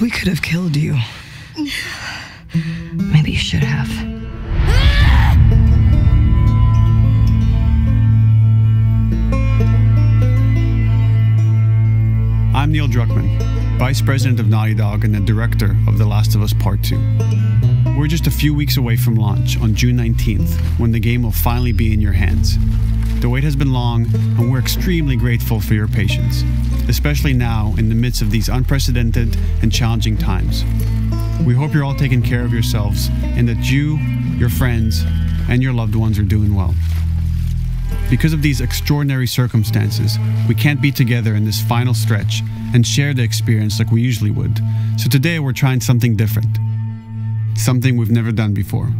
We could have killed you. Maybe you should have. I'm Neil Druckmann, Vice President of Naughty Dog and the Director of The Last of Us Part 2. We're just a few weeks away from launch on June 19th, when the game will finally be in your hands. The wait has been long, and we're extremely grateful for your patience, especially now in the midst of these unprecedented and challenging times. We hope you're all taking care of yourselves and that you, your friends, and your loved ones are doing well. Because of these extraordinary circumstances, we can't be together in this final stretch and share the experience like we usually would. So today we're trying something different. Something we've never done before.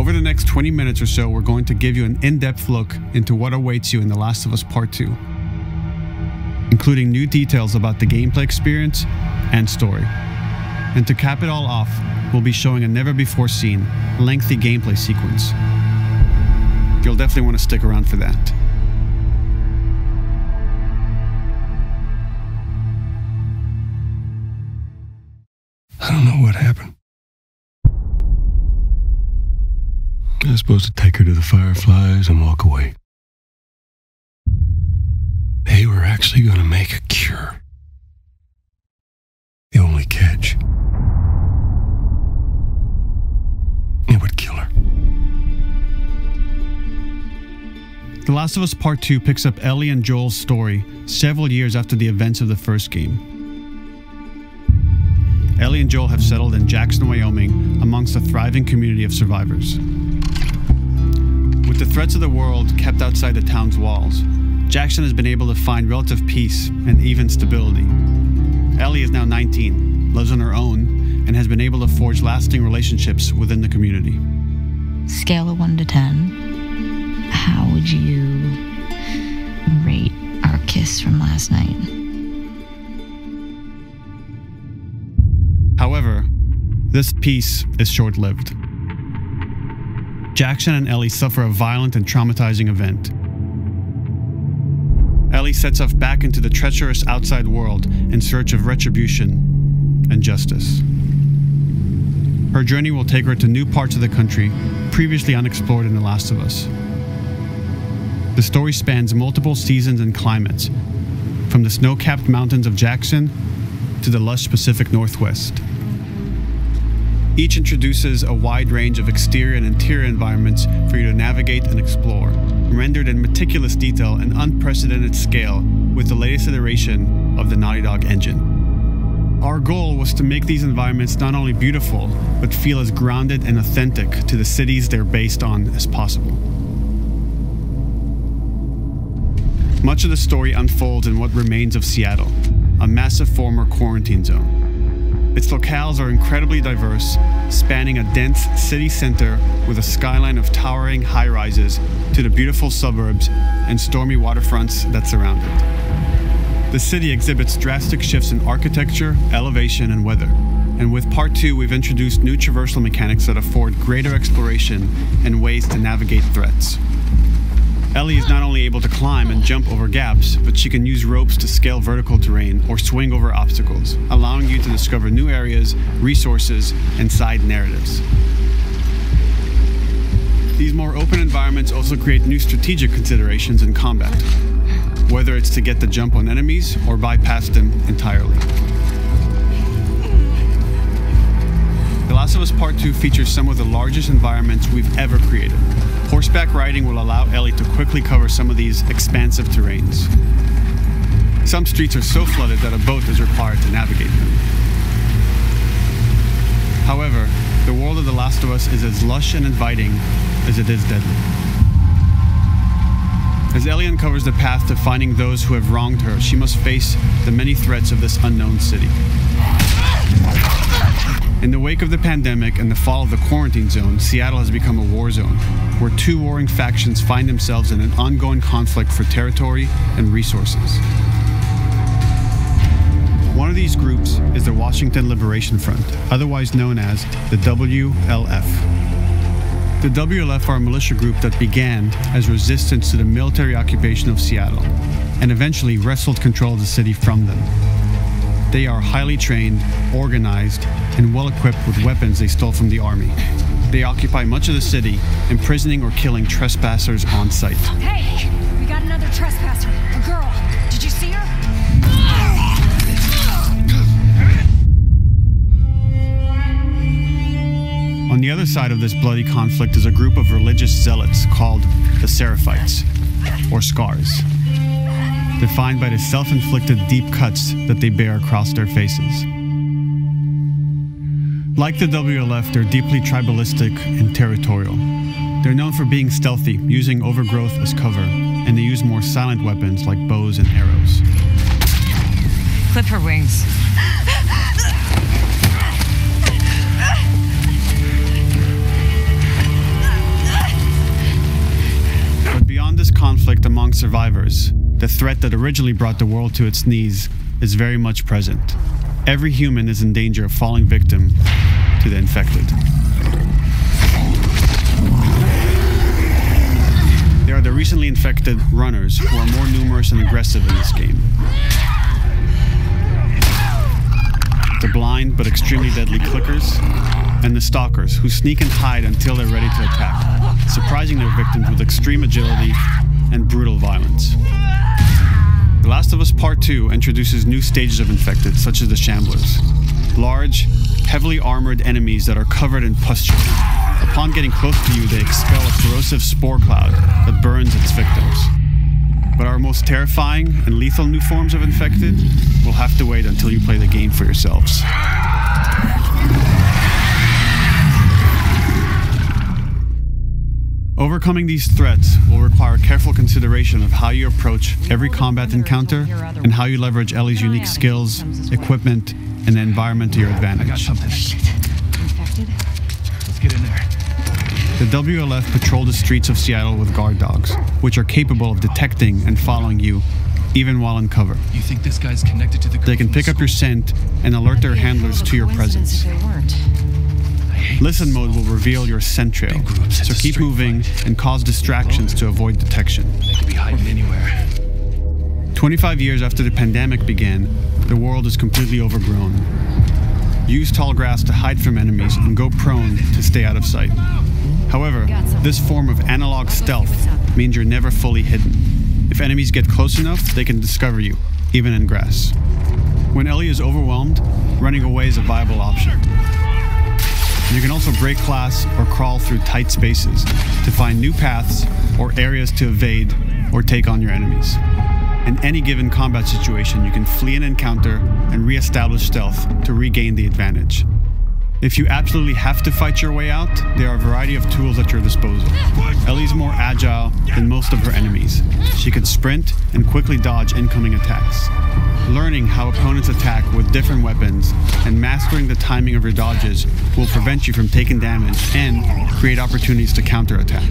Over the next 20 minutes or so, we're going to give you an in depth look into what awaits you in The Last of Us Part 2, including new details about the gameplay experience and story. And to cap it all off, we'll be showing a never before seen, lengthy gameplay sequence. You'll definitely want to stick around for that. I don't know what happened. I was supposed to take her to the Fireflies and walk away. They were actually going to make a cure. The only catch. It would kill her. The Last of Us Part 2 picks up Ellie and Joel's story several years after the events of the first game. Ellie and Joel have settled in Jackson, Wyoming, amongst a thriving community of survivors. With the threats of the world kept outside the town's walls, Jackson has been able to find relative peace and even stability. Ellie is now 19, lives on her own, and has been able to forge lasting relationships within the community. Scale of 1 to 10. How would you rate our kiss from last night? However, this peace is short lived. Jackson and Ellie suffer a violent and traumatizing event. Ellie sets off back into the treacherous outside world in search of retribution and justice. Her journey will take her to new parts of the country previously unexplored in The Last of Us. The story spans multiple seasons and climates, from the snow capped mountains of Jackson to the lush Pacific Northwest. Each introduces a wide range of exterior and interior environments for you to navigate and explore, rendered in meticulous detail and unprecedented scale with the latest iteration of the Naughty Dog engine. Our goal was to make these environments not only beautiful, but feel as grounded and authentic to the cities they're based on as possible. Much of the story unfolds in what remains of Seattle, a massive former quarantine zone. Its locales are incredibly diverse, spanning a dense city center with a skyline of towering high rises to the beautiful suburbs and stormy waterfronts that surround it. The city exhibits drastic shifts in architecture, elevation, and weather. And with part two, we've introduced new traversal mechanics that afford greater exploration and ways to navigate threats. Ellie is not only able to climb and jump over gaps, but she can use ropes to scale vertical terrain or swing over obstacles, allowing you to discover new areas, resources, and side narratives. These more open environments also create new strategic considerations in combat, whether it's to get the jump on enemies or bypass them entirely. The Last of Us Part 2 features some of the largest environments we've ever created. Horseback riding will allow Ellie to quickly cover some of these expansive terrains. Some streets are so flooded that a boat is required to navigate them. However, the world of The Last of Us is as lush and inviting as it is deadly. As Ellie uncovers the path to finding those who have wronged her, she must face the many threats of this unknown city. In the wake of the pandemic and the fall of the quarantine zone, Seattle has become a war zone, where two warring factions find themselves in an ongoing conflict for territory and resources. One of these groups is the Washington Liberation Front, otherwise known as the WLF. The WLF are a militia group that began as resistance to the military occupation of Seattle and eventually wrestled control of the city from them. They are highly trained, organized, and well equipped with weapons they stole from the army. They occupy much of the city, imprisoning or killing trespassers on sight. Hey, we got another trespasser. A girl. Did you see her? On the other side of this bloody conflict is a group of religious zealots called the Seraphites, or Scars, defined by the self inflicted deep cuts that they bear across their faces. Like the WLF, they're deeply tribalistic and territorial. They're known for being stealthy, using overgrowth as cover, and they use more silent weapons like bows and arrows. Clip her wings. But beyond this conflict among survivors, the threat that originally brought the world to its knees is very much present. Every human is in danger of falling victim to the infected. There are the recently infected runners who are more numerous and aggressive in this game. The blind but extremely deadly clickers, and the stalkers who sneak and hide until they're ready to attack, surprising their victims with extreme agility and brutal violence. The Last of Us Part 2 introduces new stages of infected, such as the Shamblers. Large, heavily armored enemies that are covered in pustule. Upon getting close to you, they expel a corrosive spore cloud that burns its victims. But our most terrifying and lethal new forms of infected will have to wait until you play the game for yourselves. Overcoming these threats will require careful consideration of how you approach every combat encounter and how you leverage Ellie's unique skills, equipment, and the environment to your I got advantage. something. Infected? Let's get in there. The WLF patrol the streets of Seattle with guard dogs, which are capable of detecting and following you even while in cover. You think this guy's connected to the? They can pick up your scent and alert their handlers to your presence. If they weren't. Listen mode will reveal your scent trail, Big groups hit so keep moving and cause distractions to avoid detection. They could be hiding anywhere. 25 years after the pandemic began, the world is completely overgrown. Use tall grass to hide from enemies and go prone to stay out of sight. However, this form of analog stealth means you're never fully hidden. If enemies get close enough, they can discover you, even in grass. When Ellie is overwhelmed, running away is a viable option. You can also break class or crawl through tight spaces to find new paths or areas to evade or take on your enemies. In any given combat situation, you can flee an encounter and re-establish stealth to regain the advantage. If you absolutely have to fight your way out, there are a variety of tools at your disposal. Ellie's more agile than most of her enemies. She can sprint and quickly dodge incoming attacks. Learning how opponents attack with different weapons and mastering the timing of your dodges will prevent you from taking damage and create opportunities to counterattack.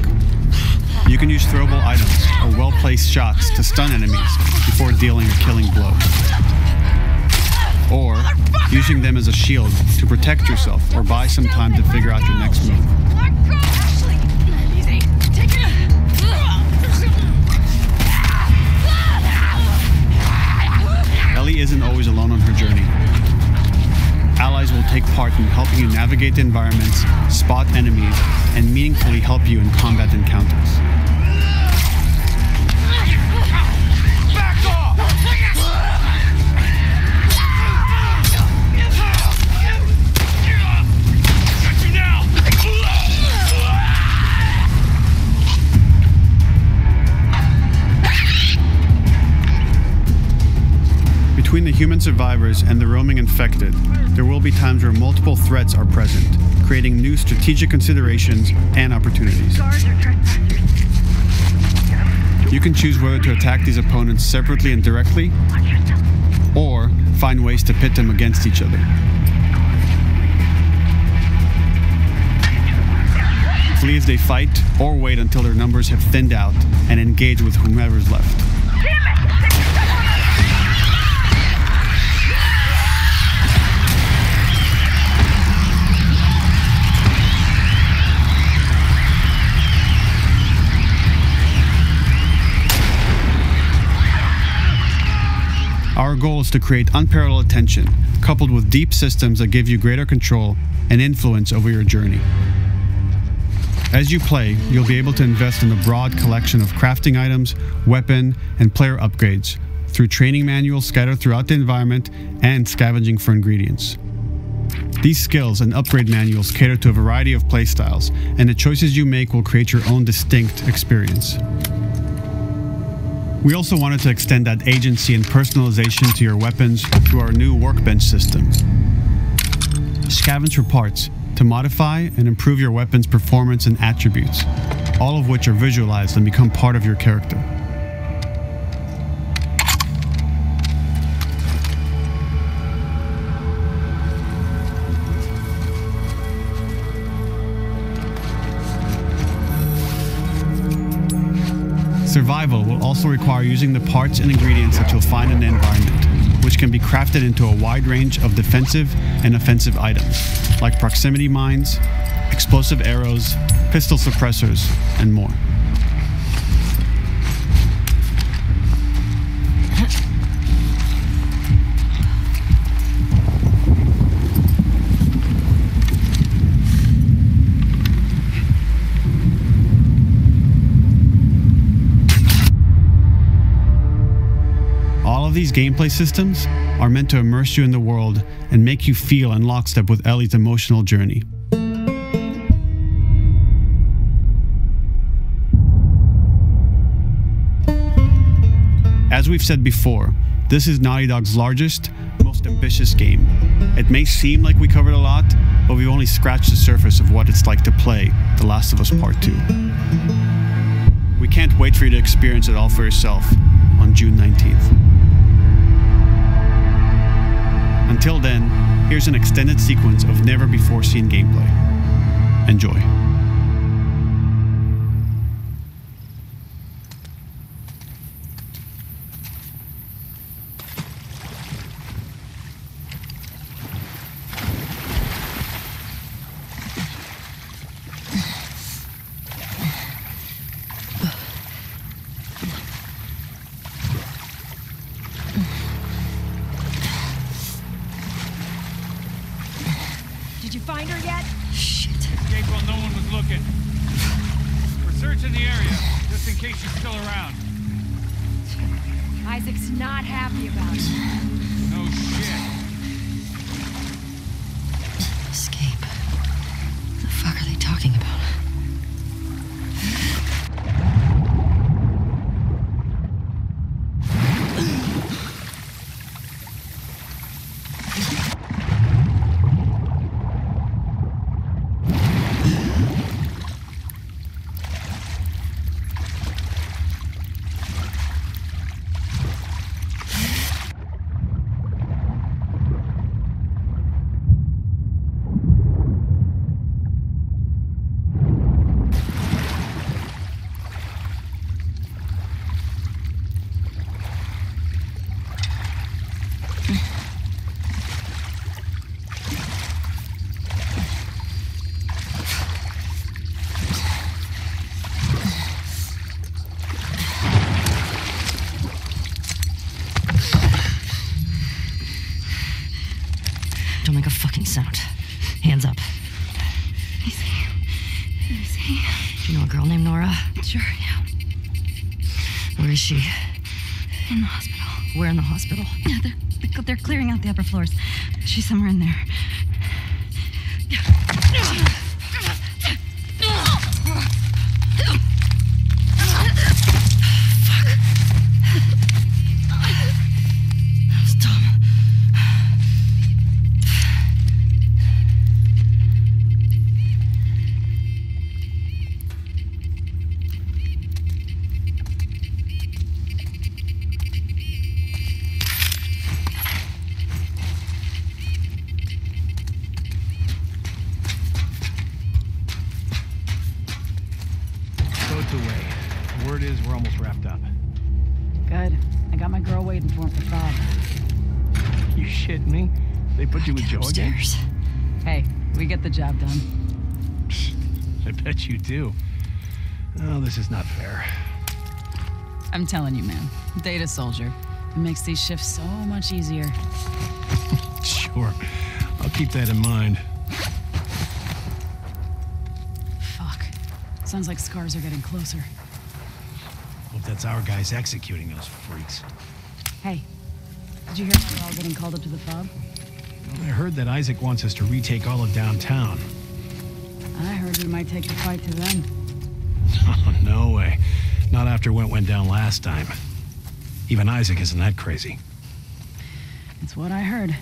You can use throwable items or well placed shots to stun enemies before dealing a killing blow. Or using them as a shield to protect yourself or buy some time to figure out your next move. Isn't always alone on her journey. Allies will take part in helping you navigate the environments, spot enemies, and meaningfully help you in combat encounters. Between the human survivors and the roaming infected, there will be times where multiple threats are present, creating new strategic considerations and opportunities. You can choose whether to attack these opponents separately and directly, or find ways to pit them against each other. Flee as they fight, or wait until their numbers have thinned out and engage with whomever's left. Our goal is to create unparalleled attention, coupled with deep systems that give you greater control and influence over your journey. As you play, you'll be able to invest in a broad collection of crafting items, weapon, and player upgrades through training manuals scattered throughout the environment and scavenging for ingredients. These skills and upgrade manuals cater to a variety of playstyles, and the choices you make will create your own distinct experience. We also wanted to extend that agency and personalization to your weapons through our new workbench system. Scavenge for parts to modify and improve your weapon's performance and attributes, all of which are visualized and become part of your character. Survival will also require using the parts and ingredients that you'll find in the environment, which can be crafted into a wide range of defensive and offensive items, like proximity mines, explosive arrows, pistol suppressors, and more. These gameplay systems are meant to immerse you in the world and make you feel in lockstep with Ellie's emotional journey. As we've said before, this is Naughty Dog's largest, most ambitious game. It may seem like we covered a lot, but we've only scratched the surface of what it's like to play The Last of Us Part 2. We can't wait for you to experience it all for yourself on June 19th. Until then, here's an extended sequence of never before seen gameplay. Enjoy. We're the area, just in case she's still around. Isaac's not happy about it. No shit. Escape. What the fuck are they talking about? Sure, yeah. Where is she? In the hospital. Where in the hospital? Yeah, they're, they're clearing out the upper floors. She's somewhere in there. Word is we're almost wrapped up. Good. I got my girl waiting for him for Bob. You shit me? They put you with Joe again? upstairs. Hey, we get the job done. I bet you do. Oh, this is not fair. I'm telling you, man. Data soldier. It makes these shifts so much easier. Sure. I'll keep that in mind. Fuck. Sounds like scars are getting closer. That's our guys executing those freaks. Hey, did you hear we're all getting called up to the fob? I heard that Isaac wants us to retake all of downtown. I heard we might take the fight to them. no way. Not after what went down last time. Even Isaac isn't that crazy. It's what I heard.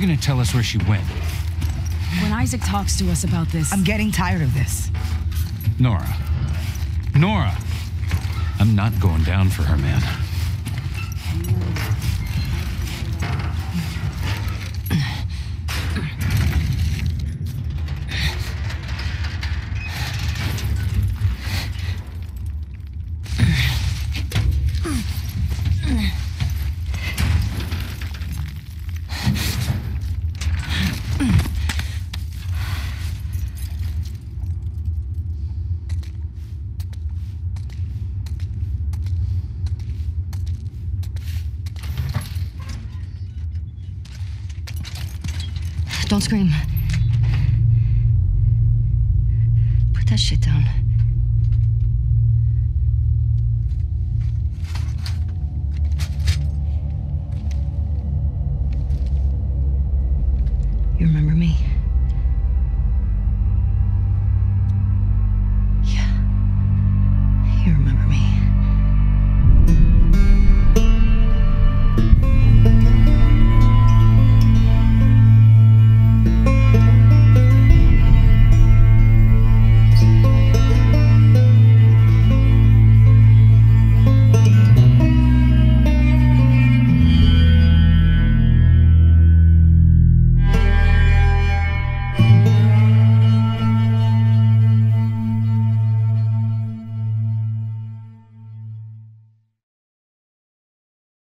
You're gonna tell us where she went. When Isaac talks to us about this, I'm getting tired of this. Nora. Nora! I'm not going down for her, man. Scream.